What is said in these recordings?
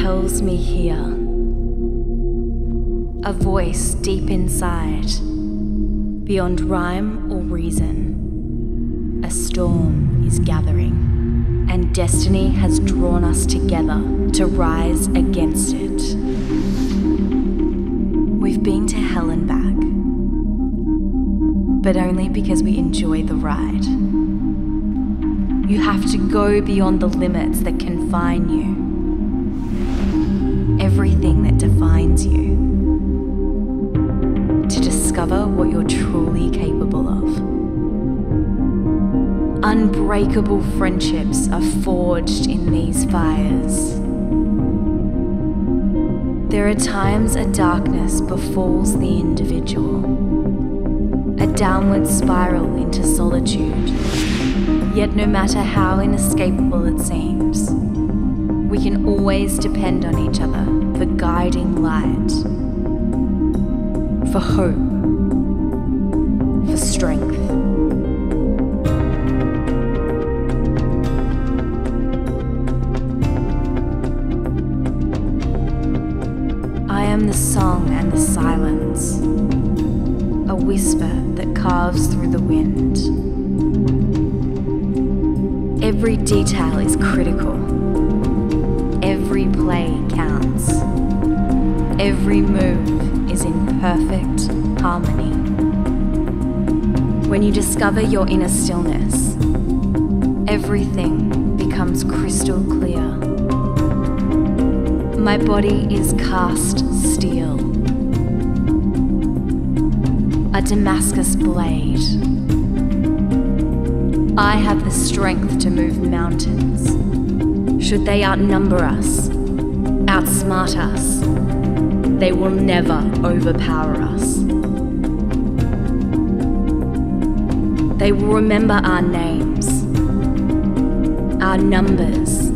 compels me here. A voice deep inside, beyond rhyme or reason. A storm is gathering, and destiny has drawn us together to rise against it. We've been to hell and back, but only because we enjoy the ride. You have to go beyond the limits that confine you, you, to discover what you're truly capable of. Unbreakable friendships are forged in these fires. There are times a darkness befalls the individual, a downward spiral into solitude. Yet, no matter how inescapable it seems, we can always depend on each other for guiding light, for hope, for strength. I am the song and the silence, a whisper that carves through the wind. Every detail is critical. Every play counts. Every move is in perfect harmony. When you discover your inner stillness, everything becomes crystal clear. My body is cast steel, a Damascus blade. I have the strength to move mountains. Should they outnumber us, outsmart us, they will never overpower us. They will remember our names, our numbers,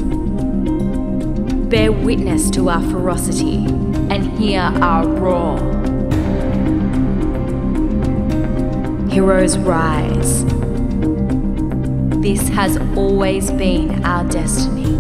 bear witness to our ferocity, and hear our roar. Heroes rise. This has always been our destiny.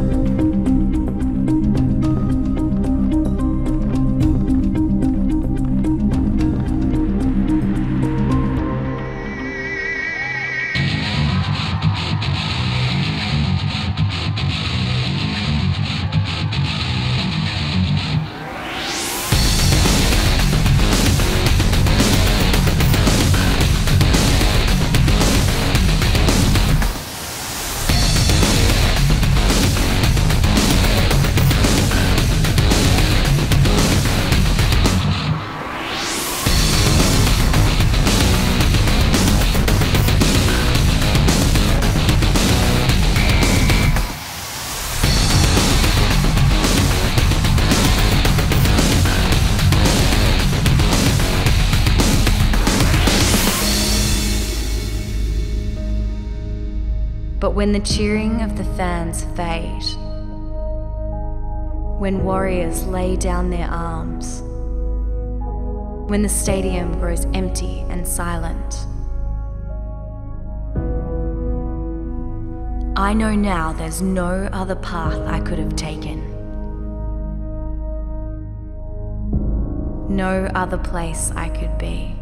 But when the cheering of the fans fade, when warriors lay down their arms, when the stadium grows empty and silent, I know now there's no other path I could have taken. No other place I could be.